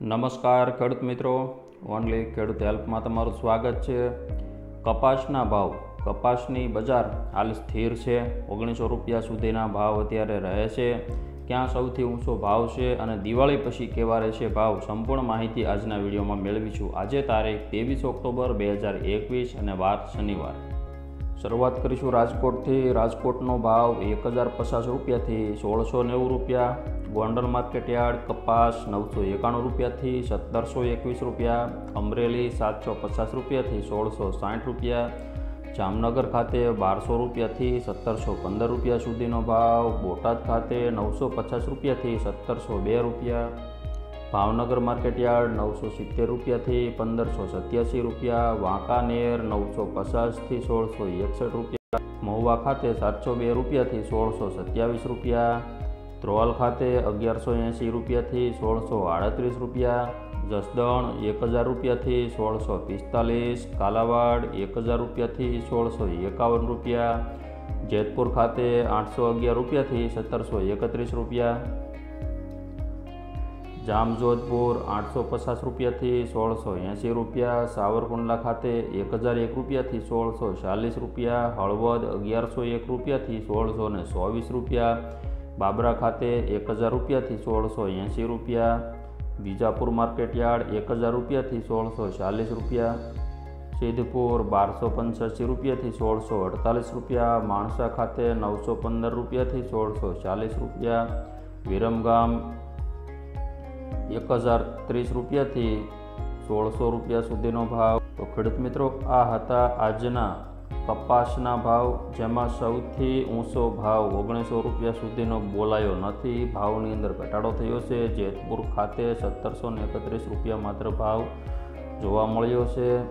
નમસ્કાર ખેડૂત મિત્રો. ઓનલી ખેડૂત હેલ્પમાં તમારું સ્વાગત છે. કપાસના ભાવ, કપાસની બજાર હાલ સ્થિર છે. ઓગણીસો રૂપિયા સુધીના ભાવ અત્યારે રહે છે. ક્યાં સૌથી ઊંચો ભાવ છે અને દિવાળી પછી કેવા રહેશે ભાવ સંપૂર્ણ માહિતી આજના વિડીયોમાં મેળવીશું. આજે તારીખ ત્રેવીસ ઓક્ટોબર બે હજાર એકવીસ અને વાર શનિવાર. શરૂઆત કરીશું રાજકોટથી. રાજકોટનો ભાવ એક હજાર પચાસ રૂપિયાથી સોળસો નેવું રૂપિયા. ગોંડલ માર્કેટયાર્ડ કપાસ નવસો એકાણું રૂપિયાથી સત્તરસો એકવીસ રૂપિયા. અમરેલી સાતસો પચાસ રૂપિયાથી સોળસો સાઠ રૂપિયા. જામનગર ખાતે બારસો રૂપિયાથી સત્તરસો પંદર રૂપિયા સુધીનો ભાવ. બોટાદ ખાતે નવસો પચાસ રૂપિયાથી સત્તરસો બે રૂપિયા. ભાવનગર માર્કેટયાર્ડ નવસો સિત્તેર રૂપિયાથી પંદરસો સત્યાસી રૂપિયા, વાંકાનેર નવસો પચાસથી સોળસો એકસઠ રૂપિયા, મહુવા ખાતે સાતસો બે રૂપિયાથી સોળસો સત્યાવીસ રૂપિયા, ધ્રોલ ખાતે અગિયારસો એંસી રૂપિયાથી સોળસો આડત્રીસ રૂપિયા, જસદણ એક હજાર રૂપિયાથી સોળસો પિસ્તાલીસ, કાલાવાડ એક હજાર રૂપિયાથી સોળસો એકાવન રૂપિયા, જેતપુર ખાતે આઠસો અગિયાર રૂપિયાથી સત્તરસો એકત્રીસ રૂપિયા જામજોધપુર આઠસો પચાસ રૂપિયાથી સોળસો એંસી રૂપિયા, સાવરકુંડલા ખાતે એક હજાર એક રૂપિયાથી સોળસો ચાલીસ રૂપિયા, હળવદ અગિયારસો એક રૂપિયાથી સોળસો ને ચોવીસ રૂપિયા, બાબરા ખાતે એક હજાર રૂપિયાથી સોળસો એંસી રૂપિયા, બીજાપુર માર્કેટયાર્ડ એક હજાર રૂપિયાથી સોળસો ચાલીસ રૂપિયા, સિદ્ધપુર બારસો પંચ્યાસી રૂપિયાથી સોળસો અડતાલીસ રૂપિયા, માણસા ખાતે નવસો પંદર રૂપિયાથી સોળસો ચાલીસ રૂપિયા, વિરમગામ એક હજાર ત્રીસ રૂપિયાથી સોળસો રૂપિયા સુધીનો ભાવ. તો ખેડૂત મિત્રો, આ હતા આજના કપાસના ભાવ, જેમાં સૌથી ઊંચો ભાવ ઓગણીસો રૂપિયા સુધીનો બોલાયો નથી. ભાવની અંદર ઘટાડો થયો છે. જેતપુર ખાતે સત્તરસો ને એકત્રીસ રૂપિયા માત્ર ભાવ જોવા મળ્યો છે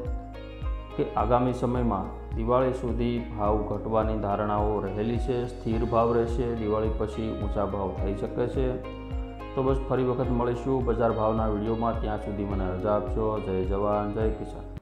કે આગામી સમયમાં દિવાળી સુધી ભાવ ઘટવાની ધારણાઓ રહેલી છે. સ્થિર ભાવ રહેશે. દિવાળી પછી ઊંચા ભાવ થઈ શકે છે. તો બસ ફરી વખત મળીશું બજાર ભાવના વિડીયોમાં. ત્યાં સુધી મને રજા આપશો જય જવાન, જય કિસાન.